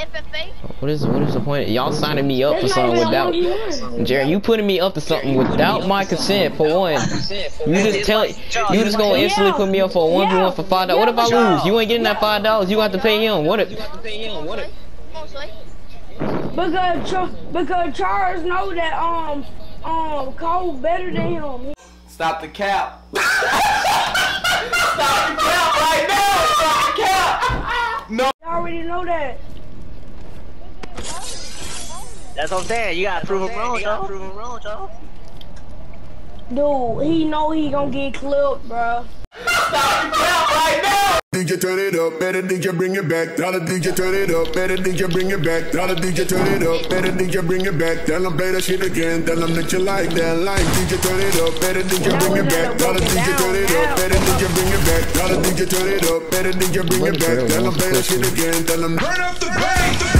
FFA. What is what is the point? Y'all signing me up for something without even one. Jared, you putting me up to something without my consent for one. You just tell you just gonna instantly put me up for one v one for five dollars. What if I lose? You ain't getting that five dollars. You got to pay him. What if? Come on, Slay. Because Char- because Charles know that um um Cole better than him. Stop the cap. Stop the cap right now. Stop the cap. No. He already know that. That's what I'm saying. You gotta prove him wrong, Joe. Prove him wrong, Joe. Dude, he know he gonna get clipped, bro. Stop the right now. DJ turn it up, better DJ bring it back. Tell the DJ turn it up, better DJ bring it back. Tell the DJ turn it up, better DJ bring it back. Tell them play that shit again. Tell them that you like that line. DJ turn it up, better DJ bring it back. Tell the DJ turn it up, better DJ bring it back. Tell the DJ turn it up, better DJ bring it back. Tell them play that shit again. Tell them turn up the bass.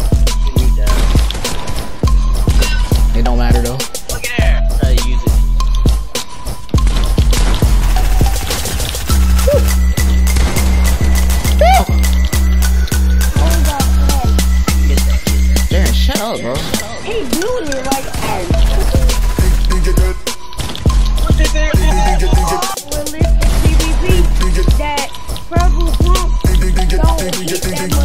hell, bro? He doing like that. That purple don't